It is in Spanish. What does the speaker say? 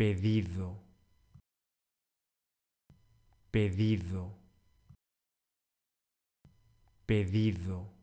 pedido, pedido, pedido.